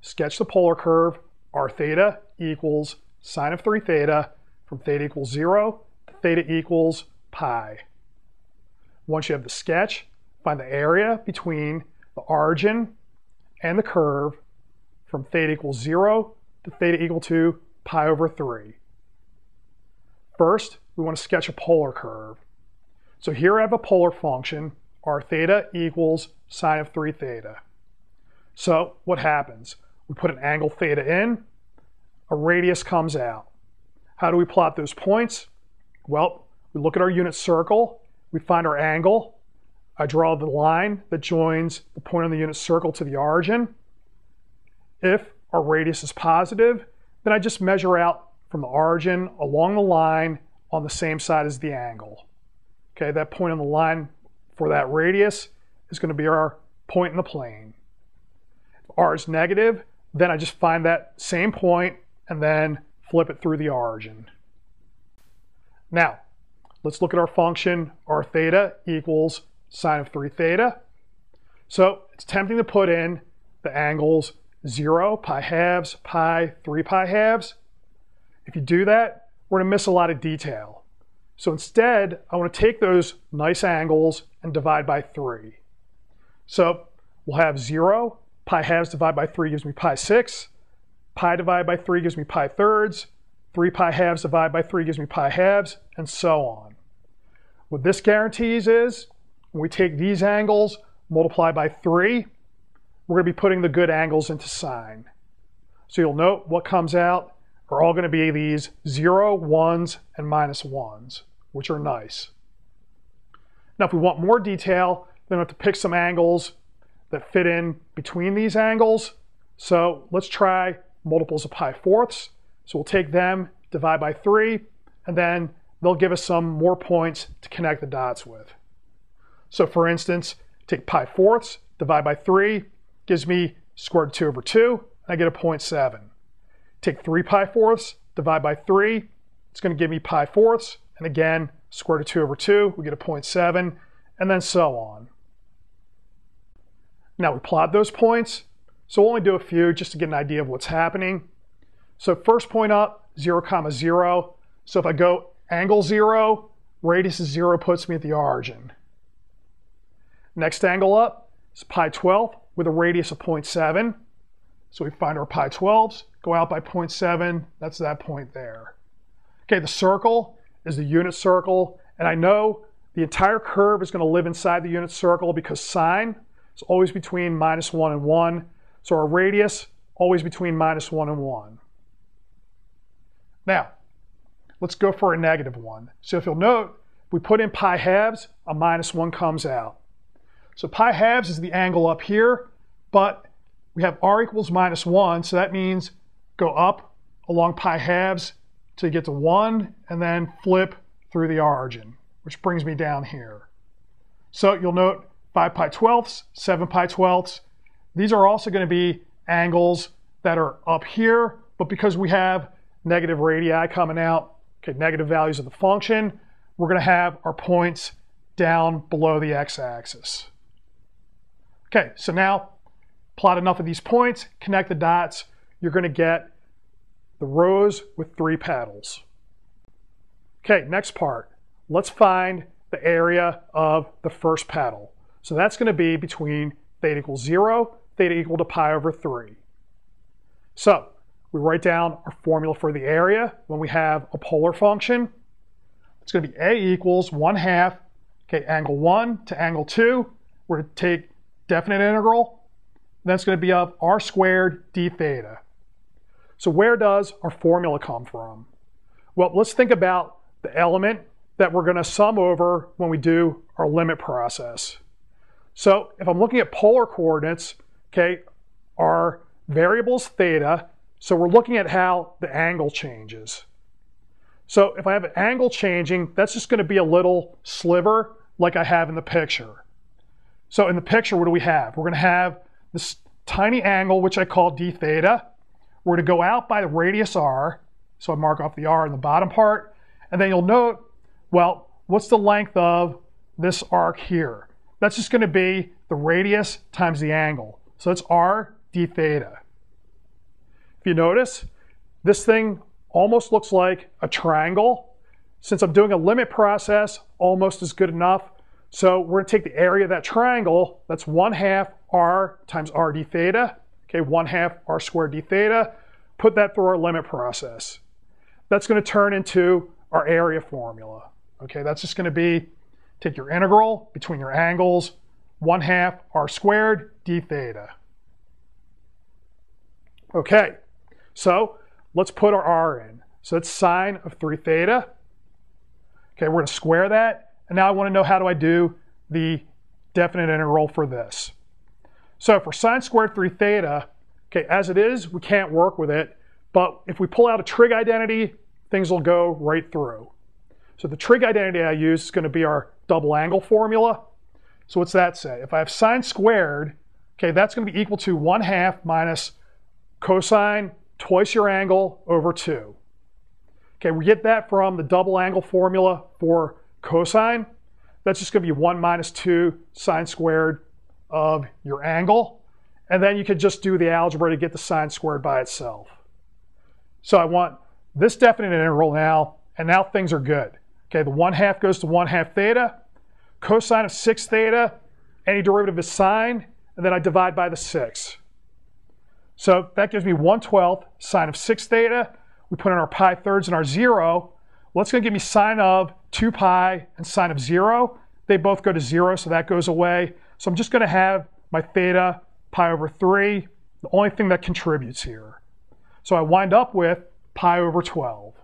sketch the polar curve, r theta equals sine of 3 theta from theta equals 0 to theta equals pi. Once you have the sketch, find the area between the origin and the curve from theta equals 0 to theta equal to pi over 3. First, we want to sketch a polar curve. So here I have a polar function, r theta equals sine of 3 theta. So what happens? We put an angle theta in, a radius comes out. How do we plot those points? Well, we look at our unit circle, we find our angle, I draw the line that joins the point on the unit circle to the origin. If our radius is positive, then I just measure out from the origin along the line on the same side as the angle. Okay, that point on the line for that radius is going to be our point in the plane. If r is negative, then I just find that same point and then flip it through the origin. Now, let's look at our function r theta equals sine of 3 theta. So it's tempting to put in the angles 0, pi halves, pi, 3 pi halves. If you do that, we're going to miss a lot of detail. So instead, I want to take those nice angles and divide by 3. So we'll have 0, pi halves divided by 3 gives me pi 6, pi divided by 3 gives me pi thirds, 3 pi halves divided by 3 gives me pi halves, and so on. What this guarantees is, when we take these angles, multiply by 3, we're going to be putting the good angles into sine. So you'll note what comes out are all going to be these 0, 1s, and minus 1s which are nice. Now, if we want more detail, then we have to pick some angles that fit in between these angles. So let's try multiples of pi fourths. So we'll take them, divide by 3, and then they'll give us some more points to connect the dots with. So for instance, take pi fourths, divide by 3, gives me square root 2 over 2, and I get a 0.7. Take 3 pi fourths, divide by 3, it's going to give me pi fourths, and again, square root of 2 over 2, we get a 0.7, and then so on. Now we plot those points. So we'll only do a few just to get an idea of what's happening. So first point up, 0 comma 0. So if I go angle 0, radius is 0 puts me at the origin. Next angle up is pi 12 with a radius of 0.7. So we find our pi 12s, go out by 0.7, that's that point there. Okay, the circle is the unit circle. And I know the entire curve is going to live inside the unit circle because sine is always between minus 1 and 1. So our radius, always between minus 1 and 1. Now, let's go for a negative 1. So if you'll note, we put in pi halves, a minus 1 comes out. So pi halves is the angle up here, but we have r equals minus 1, so that means go up along pi halves to get to 1 and then flip through the origin, which brings me down here. So you'll note 5 pi twelfths, 7 pi twelfths. These are also going to be angles that are up here, but because we have negative radii coming out, okay, negative values of the function, we're going to have our points down below the x-axis. Okay, so now plot enough of these points, connect the dots, you're going to get the rose with three petals. Okay, next part. Let's find the area of the first petal. So that's going to be between theta equals 0, theta equal to pi over 3. So we write down our formula for the area when we have a polar function. It's going to be a equals 1 half, okay, angle 1 to angle 2. We're going to take definite integral. That's going to be of r squared d theta. So where does our formula come from? Well, let's think about the element that we're going to sum over when we do our limit process. So if I'm looking at polar coordinates, okay, our variables theta, so we're looking at how the angle changes. So if I have an angle changing, that's just going to be a little sliver like I have in the picture. So in the picture, what do we have? We're going to have this tiny angle, which I call d theta. We're going to go out by the radius r, so I mark off the r in the bottom part, and then you'll note, well, what's the length of this arc here? That's just going to be the radius times the angle. So it's r d theta. If you notice, this thing almost looks like a triangle. Since I'm doing a limit process, almost is good enough. So we're going to take the area of that triangle, that's 1 half r times r d theta, okay, 1 half r squared d theta, put that through our limit process. That's going to turn into our area formula. Okay, that's just going to be take your integral between your angles, 1 half r squared d theta. Okay, so let's put our r in. So that's sine of 3 theta. Okay, we're going to square that. And now I want to know how do I do the definite integral for this. So for sine squared 3 theta, okay, as it is, we can't work with it. But if we pull out a trig identity, things will go right through. So the trig identity I use is going to be our double angle formula. So what's that say? If I have sine squared, okay, that's going to be equal to 1 half minus cosine twice your angle over 2. Okay, we get that from the double angle formula for cosine. That's just going to be 1 minus 2 sine squared of your angle. And then you could just do the algebra to get the sine squared by itself. So I want this definite integral now, and now things are good. Okay, the 1 half goes to 1 half theta. Cosine of 6 theta, antiderivative is sine, and then I divide by the 6. So that gives me 1 12th sine of 6 theta. We put in our pi thirds and our 0. Well, going to give me sine of 2 pi and sine of 0. They both go to 0, so that goes away. So I'm just going to have my theta pi over 3, the only thing that contributes here. So I wind up with pi over 12.